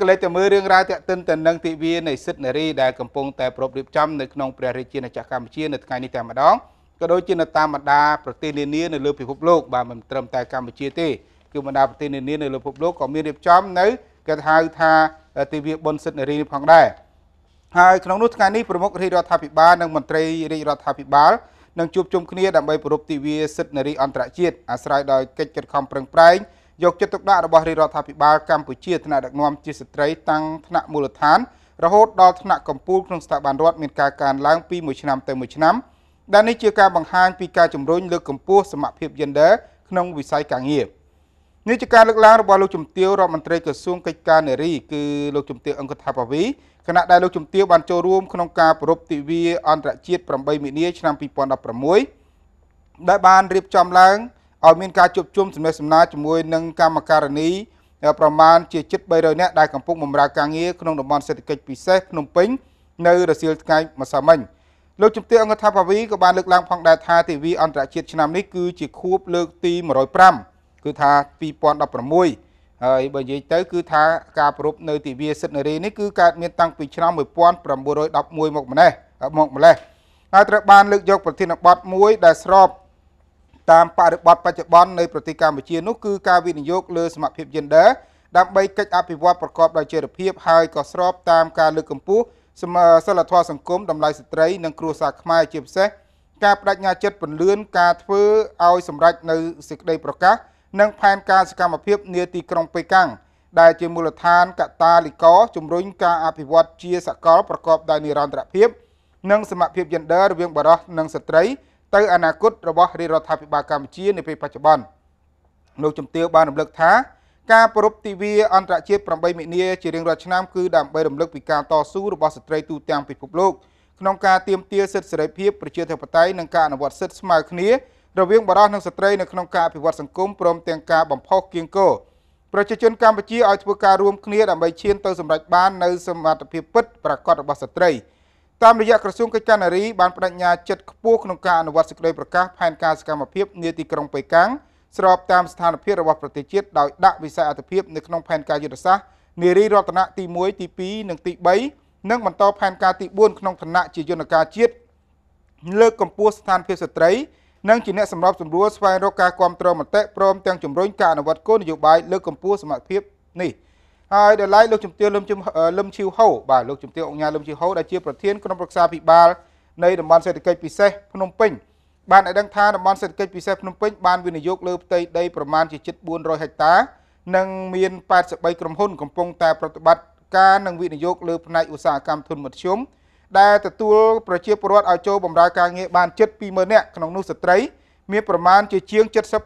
ក៏លេចតែមើលរឿងរ៉ាវតាក់ទិនទៅនឹងទិវានៃសិទ្ធិនារីដែលកំពុងតែប្រពរៀបចំនៅក្នុងព្រះរាជាណាចក្រកម្ពុជានៅថ្ងៃនេះតែម្ដងក៏ដូចជានៅតាមបណ្ដាប្រទេសនានានៅលើពិភពលោកបាទមិនត្រឹមតែកម្ពុជាទេគឺបណ្ដាប្រទេសនានានៅលើពិភពលោកក៏មានរៀបចំនៅគេហៅថាទិវាបុណ្យសិទ្ធិនារីនេះផងដែរហើយក្នុងនោះថ្ងៃនេះប្រមុខរាជរដ្ឋាភិបាលនិងមន្ត្រីរាជរដ្ឋាភិបាលនឹងជួបជុំគ្នាដើម្បីប្រពៃទិវាសិទ្ធិនារីអន្តរជាតិអាស្រ័យដោយកិច្ចខិតខំប្រឹងប្រែង យកចិត្តទុកដាក់របស់រាជរដ្ឋាភិបាលកម្ពុជាថ្នាក់ដឹកនាំជាស្ត្រីតាំងថ្នាក់មូលដ្ឋានរហូតដល់ថ្នាក់កម្ពុជាក្នុងស្ថាប័នរដ្ឋមានការកើនឡើងពីមួយឆ្នាំទៅមួយឆ្នាំដែលនេះជាការបង្ហាញពីការជំរុញលើកកម្ពស់សមភាព gender ក្នុងវិស័យការងារនេះជាការលើកឡើងរបស់លោកជំទាវរដ្ឋមន្ត្រីក្រសួងកិច្ចការនារីគឺលោកជំទាវអង្គថាបាវីគណៈដែលលោកជំទាវបានចូលរួមក្នុងការប្រពៃទិវាអន្តរជាតិ8មីនាឆ្នាំ2016ដែលបានរៀបចំឡើង ឲ្យមានការជួបជុំសម្ដែងសម្ណាជាមួយនឹងកម្មការនីប្រមាណជាជិត300នាក់ដែលកំពុងបម្រើការងារក្នុងតំបន់សេដ្ឋកិច្ចពិសេសភ្នំពេញនៅរសៀលថ្ងៃម្សិលមិញលោកជំទាវអង្គថាបាវីក៏បានលើកឡើងផងដែរថាទិវាអន្តរជាតិឆ្នាំនេះគឺជាខួបលើកទី105គឺថា2016ហើយបើនិយាយទៅគឺថាការប្រពនៅទិវាសិទ្ធិនារីនេះគឺកើតមានតាំងពីឆ្នាំ1911មកម្លេះមកម្លេះហើយត្រូវបានលើកយកប្រធានបទមួយដែលស្រប តាមបរិបទបច្ចុប្បន្ននៃប្រទេសកម្ពុជានោះគឺការវិនិយោគលើសមភាព gender ដើម្បីកិច្ចអភិវឌ្ឍប្រកបដោយចីរភាពហើយក៏ស្របតាមការលើកកម្ពស់សិលធម៌សង្គមតម្លៃស្ត្រីនិងគ្រួសារខ្មែរជាពិសេសការបដិញ្ញាចិត្តពន្លឿនការធ្វើឲ្យសម្រេចនៅសេចក្តីប្រកាសនិងផែនការសកម្មភាពនាទីក្រុងប៉េកាំងដែលជាមូលដ្ឋានកតាលីកជំរុញការអភិវឌ្ឍជាសកលប្រកបដោយនិរន្តរភាព និងសមភាព gender រវាងបុរសនិងស្ត្រី ទៅអនាគតរបស់រាជរដ្ឋាភិបាលកម្ពុជានាពេលបច្ចុប្បន្នលោកជំទាវបានរំលឹកថាការប្រពៃទិវាអន្តរជាតិ8មិនិនាជារៀងរាល់ឆ្នាំគឺដើម្បីរំលឹកពីការតស៊ូរបស់ស្ត្រីទូទាំងពិភពលោកក្នុងការទាមទារសិទ្ធិសេរីភាពប្រជាធិបតេយ្យនិងការអនុវត្តសិទ្ធិស្មើគ្នារវាងបុរសនិងស្ត្រីនៅក្នុងការអភិវឌ្ឍសង្គមព្រមទាំងការបំផុសគៀងគរប្រជាជនកម្ពុជាឲ្យធ្វើការរួមគ្នាដើម្បីឈានទៅសម្រេចបាននូវសមត្ថភាពពិតប្រាកដរបស់ស្ត្រី តាមរយៈក្រសួងកិច្ចការនារីបានបដិញ្ញាចិត្តខ្ពស់ក្នុងការអនុវត្តសេចក្តីប្រកាសផែនការសកម្មភាពនាទីក្រុងប៉េកាំងស្របតាមស្ថានភាពរបស់ប្រទេសជាតិដោយដាក់វិស័យអត្ថភាពនៅក្នុងផែនការយុទ្ធសាស្ត្រនារីរតនៈទី1ទី2និងទី3និងបន្តផែនការទី4ក្នុងឋានៈជាយន្តការជាតិលើកកម្ពស់ស្ថានភាពស្ត្រីនិងជាអ្នកសម្របសម្រួលស្វែងរកការគ្រប់គ្រងមតិព្រមទាំងជំរុញការអនុវត្តគោលនយោបាយលើកកម្ពស់សមត្ថភាពនេះ ហើយដល់ឡៃលោកជំទាវលឹមជឹមលឹមឈីវហូបាទលោកជំទាវអង្គញាលឹមឈីវហូដែលជាប្រធានក្រុមប្រឹក្សាពិបាលនៃតំបន់សេដ្ឋកិច្ចពិសេសភ្នំពេញបានឲ្យដឹងថាតំបន់សេដ្ឋកិច្ចពិសេសភ្នំពេញបានវិនិយោគលើផ្ទៃដីប្រមាណជាជិត400ហិកតា និងមាន83ក្រុមហ៊ុនកំពុងតែប្រតិបត្តិការនិងវិនិយោគលើផ្នែកឧស្សាហកម្មធុនមធ្យមដែលទទួលប្រជាពលរដ្ឋឲ្យចូលបម្រើការងារបានជិត20000នាក់ក្នុងនោះស្ត្រី មានប្រមាណជាជាង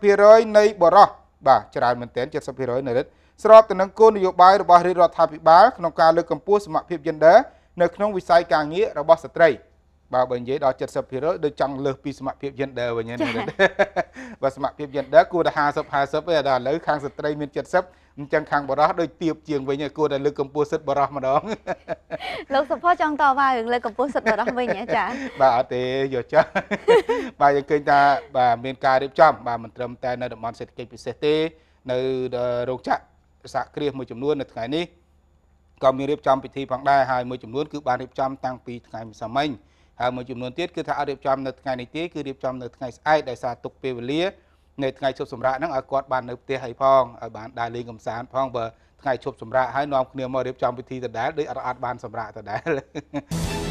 70%នៃបរោះបាទច្រើនមែនទែន70%នៅរិទ្ធ ស្របទៅនឹងគោលនយោបាយរបស់រាជរដ្ឋាភិបាលក្នុងការលើកកម្ពស់សមភាព gender នៅក្នុងវិស័យការងាររបស់ស្ត្រីបើបើនិយាយដល់70%ដូចចង់លើសពីសមភាព gender វិញណាបើសមភាព gender គួរតែ50 50ទេដល់ឥឡូវខាងស្ត្រីមាន70អញ្ចឹងខាងបរោះដូចទៀបជាងវិញគួរតែលើកកម្ពស់សិទ្ធិបរោះម្ដងលោកសុផចង់តវ៉ារឿងលើកកម្ពស់សិទ្ធិបរោះវិញចា៎បាទអត់ទេយកចាស់បាទយើងឃើញថាបាទមានការរៀបចំបាទមិនត្រឹមតែនៅតំបន់សេដ្ឋកិច្ចពិសេសទេ នៅរោងចក្រ សហគ្រាសមួយចំនួននៅថ្ងៃនេះក៏មានរៀបចំពិធីផងដែរហើយមួយចំនួនគឺបានរៀបចំតាំងពីថ្ងៃម្សិលមិញហើយមួយចំនួនទៀតគឺថាអត់រៀបចំនៅថ្ងៃនេះទេគឺរៀបចំនៅថ្ងៃស្អែកដោយសារទុកពេលវេលានៅថ្ងៃជប់សម្រាប់ហ្នឹងឲ្យគាត់បាននៅផ្ទះឲ្យផងឲ្យបានដើរលេងកំសាន្តផងបើថ្ងៃជប់សម្រាប់ហើយនាំគ្នាមករៀបចំពិធីដដែលដូចអត់អត់បានសម្រាប់ដដែល